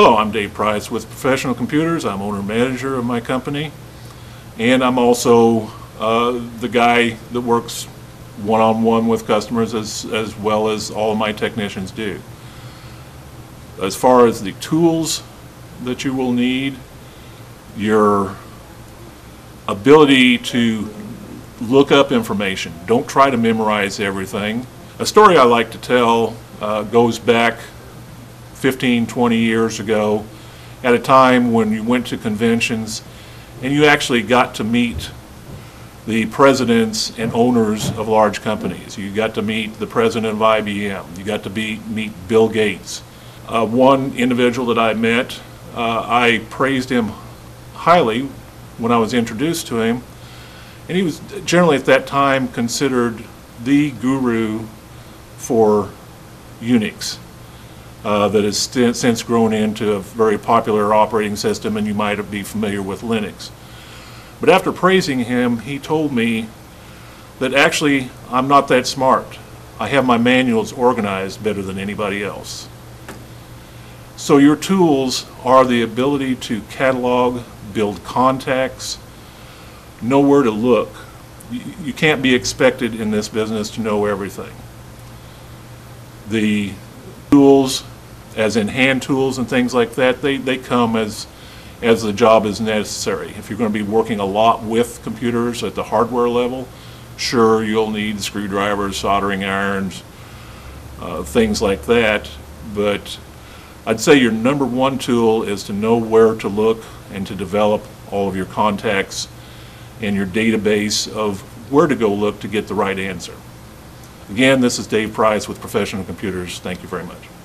Hello, I'm Dave Schrieb with Professional Computers. I'm owner-manager of my company. And I'm also uh, the guy that works one-on-one with customers as, as well as all of my technicians do. As far as the tools that you will need, your ability to look up information. Don't try to memorize everything. A story I like to tell uh, goes back 15, 20 years ago at a time when you went to conventions and you actually got to meet the presidents and owners of large companies. You got to meet the president of IBM. You got to be, meet Bill Gates. Uh, one individual that I met, uh, I praised him highly when I was introduced to him, and he was generally at that time considered the guru for Unix uh, that has since grown into a very popular operating system, and you might be familiar with Linux. But after praising him, he told me that actually I'm not that smart. I have my manuals organized better than anybody else. So your tools are the ability to catalog, build contacts, know where to look. You you can't be expected in this business to know everything. The tools, as in hand tools and things like that, they, they come as, as the job is necessary. If you're going to be working a lot with computers at the hardware level, sure, you'll need screwdrivers, soldering irons, uh, things like that, but I'd say your number one tool is to know where to look and to develop all of your contacts and your database of where to go look to get the right answer. Again, this is Dave Schrieb with Professional Computers. Thank you very much.